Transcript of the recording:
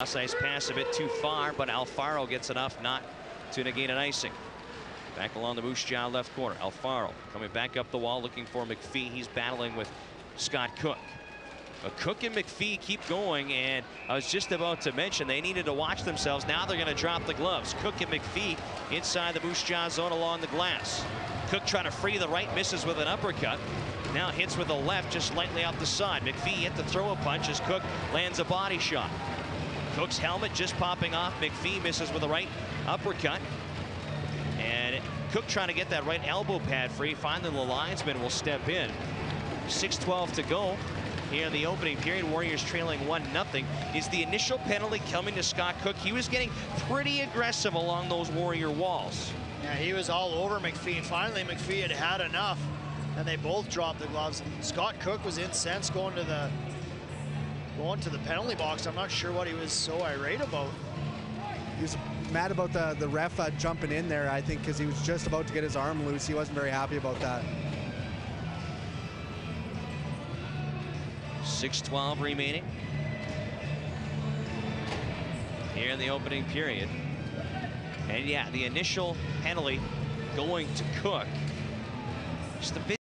Ice pass a bit too far, but Alfaro gets enough not to negate an icing. Back along the Moose Jaw left corner. Alfaro coming back up the wall looking for McPhee. He's battling with Scott Cooke. But Cooke and McPhee keep going, and I was just about to mention they needed to watch themselves. Now they're going to drop the gloves. Cooke and McPhee inside the Moose Jaw zone along the glass. Cooke trying to free the right, misses with an uppercut. Now hits with the left just lightly out the side. McPhee hit the throw a punch as Cooke lands a body shot. Cooke's helmet just popping off. McPhee misses with a right uppercut. And Cooke trying to get that right elbow pad free. Finally, the linesman will step in. 6-12 to go here in the opening period. Warriors trailing 1-0. Is the initial penalty coming to Scott Cooke? He was getting pretty aggressive along those Warrior walls. Yeah, he was all over McPhee. Finally, McPhee had had enough, and they both dropped the gloves. Scott Cooke was incensed going to the going to the penalty box. I'm not sure what he was so irate about. He was mad about the, the ref uh, jumping in there, I think, because he was just about to get his arm loose. He wasn't very happy about that. 6-12 remaining. Here in the opening period. And yeah, the initial penalty going to Cooke. Just a bit